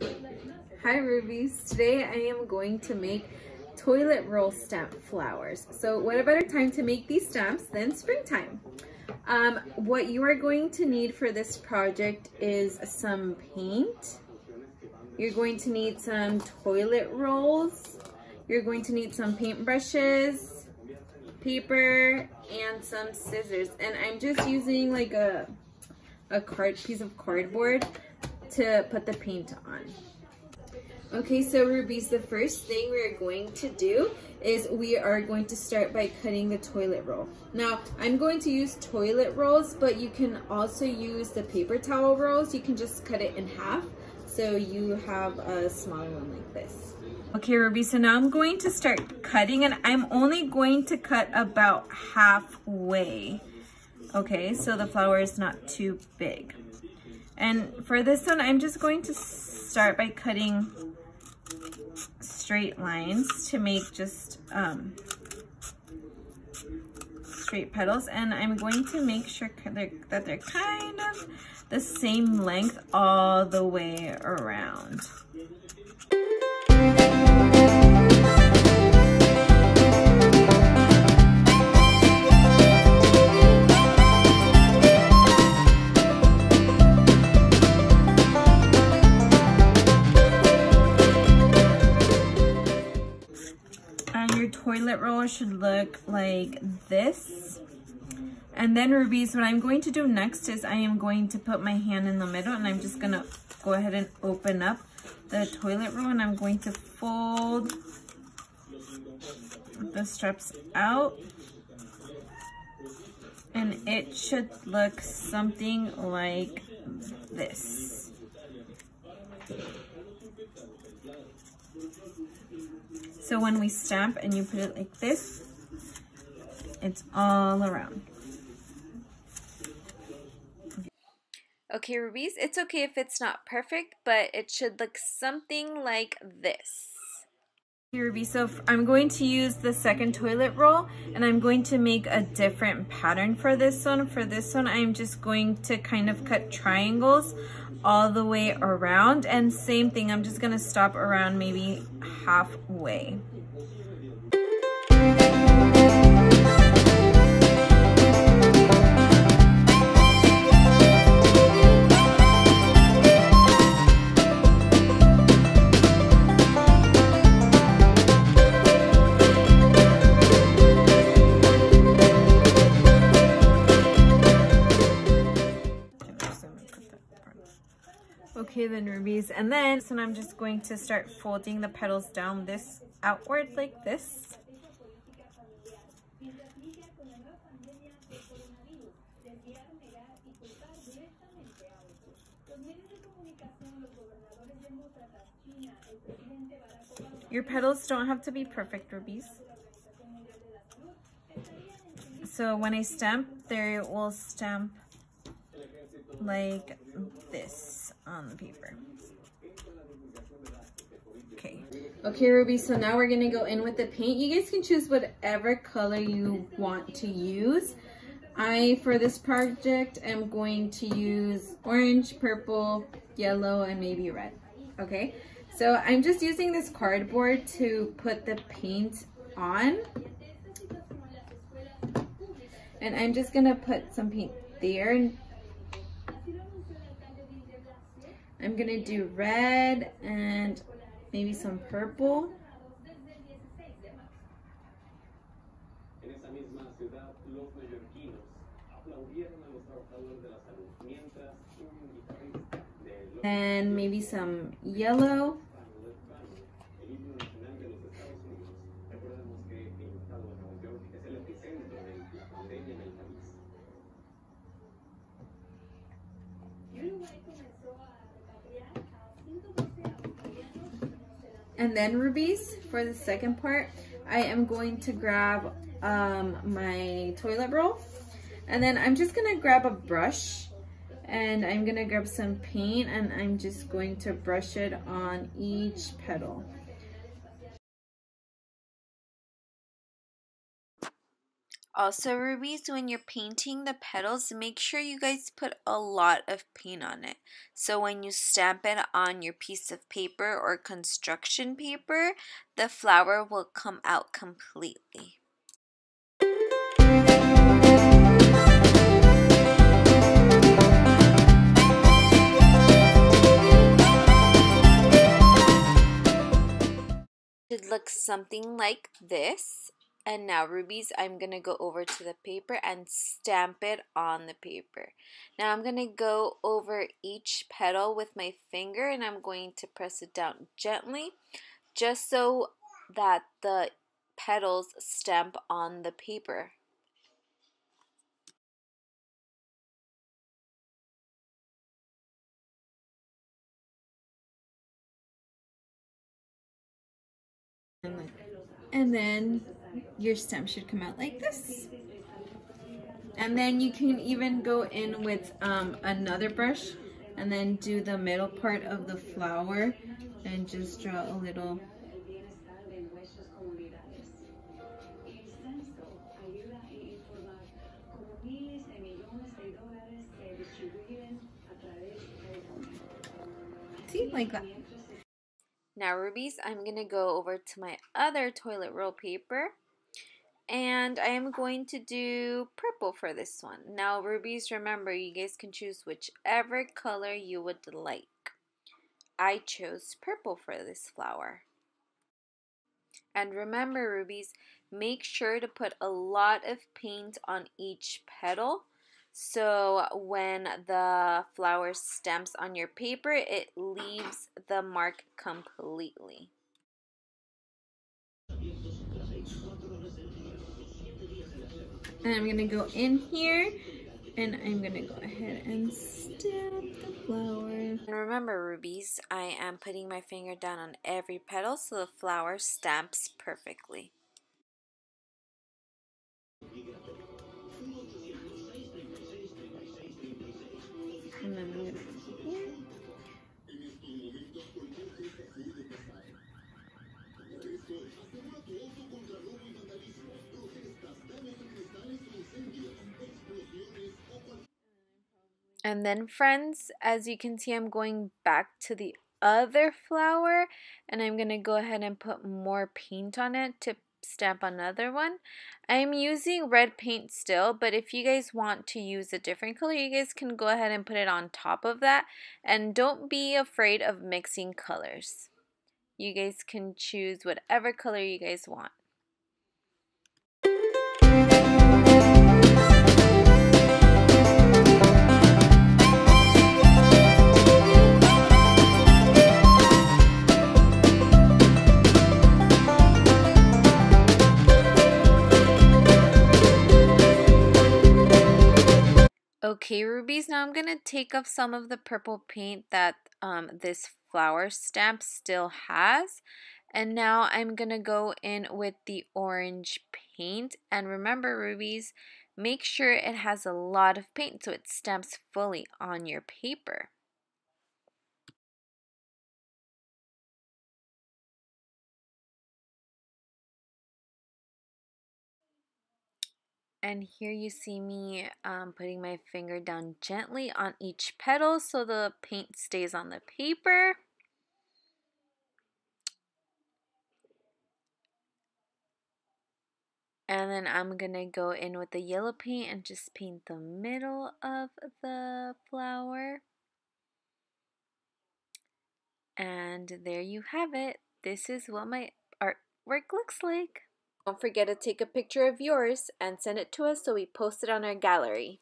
Hi Rubies, today I am going to make toilet roll stamp flowers. So what a better time to make these stamps than springtime. Um, what you are going to need for this project is some paint. You're going to need some toilet rolls. You're going to need some paint brushes, paper, and some scissors. And I'm just using like a, a card piece of cardboard to put the paint on. Okay, so Rubies, the first thing we're going to do is we are going to start by cutting the toilet roll. Now, I'm going to use toilet rolls, but you can also use the paper towel rolls. You can just cut it in half so you have a smaller one like this. Okay, Ruby, so now I'm going to start cutting and I'm only going to cut about halfway. Okay, so the flower is not too big. And for this one, I'm just going to start by cutting straight lines to make just um, straight petals. And I'm going to make sure they're, that they're kind of the same length all the way around. Roll should look like this. And then rubies, what I'm going to do next is I am going to put my hand in the middle and I'm just gonna go ahead and open up the toilet roll and I'm going to fold the straps out and it should look something like this. So when we stamp and you put it like this, it's all around. Okay, Rubies, it's okay if it's not perfect, but it should look something like this. Okay, Ruby, so I'm going to use the second toilet roll and I'm going to make a different pattern for this one. For this one, I'm just going to kind of cut triangles all the way around and same thing, I'm just gonna stop around maybe halfway. Then rubies. And then, so I'm just going to start folding the petals down this outward like this. Your petals don't have to be perfect, rubies. So when I stamp, there will stamp like this on the paper. Okay. Okay, Ruby, so now we're gonna go in with the paint. You guys can choose whatever color you want to use. I, for this project, am going to use orange, purple, yellow, and maybe red, okay? So I'm just using this cardboard to put the paint on. And I'm just gonna put some paint there I'm gonna do red and maybe some purple. And maybe some yellow. And then rubies, for the second part, I am going to grab um, my toilet roll. And then I'm just gonna grab a brush and I'm gonna grab some paint and I'm just going to brush it on each petal. Also, rubies, when you're painting the petals, make sure you guys put a lot of paint on it. So when you stamp it on your piece of paper or construction paper, the flower will come out completely. It looks something like this. And now rubies, I'm going to go over to the paper and stamp it on the paper. Now I'm going to go over each petal with my finger and I'm going to press it down gently just so that the petals stamp on the paper. And then your stem should come out like this. And then you can even go in with um, another brush and then do the middle part of the flower and just draw a little See, like that. Now rubies, I'm going to go over to my other toilet roll paper and I am going to do purple for this one. Now rubies, remember you guys can choose whichever color you would like. I chose purple for this flower. And remember rubies, make sure to put a lot of paint on each petal so when the flower stamps on your paper, it leaves the mark completely. And I'm to go in here and I'm to go ahead and stamp the flower. And remember rubies, I am putting my finger down on every petal so the flower stamps perfectly. And then friends, as you can see, I'm going back to the other flower and I'm going to go ahead and put more paint on it to stamp another one. I'm using red paint still, but if you guys want to use a different color, you guys can go ahead and put it on top of that. And don't be afraid of mixing colors. You guys can choose whatever color you guys want. Rubies, now I'm going to take off some of the purple paint that um, this flower stamp still has. And now I'm going to go in with the orange paint. And remember, rubies, make sure it has a lot of paint so it stamps fully on your paper. And here you see me um, putting my finger down gently on each petal so the paint stays on the paper. And then I'm going to go in with the yellow paint and just paint the middle of the flower. And there you have it. This is what my artwork looks like. Don't forget to take a picture of yours and send it to us so we post it on our gallery.